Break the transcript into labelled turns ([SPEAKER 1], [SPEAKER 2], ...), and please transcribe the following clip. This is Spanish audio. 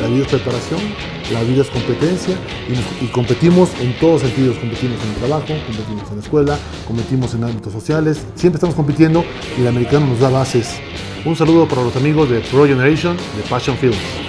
[SPEAKER 1] la vida es preparación, la vida es competencia y, y, competimos en todos sentidos. Competimos en el trabajo, competimos en la escuela, competimos en ámbitos sociales. Siempre estamos compitiendo y el americano nos da bases. Un saludo para los amigos de Pro Generation de Passion Films.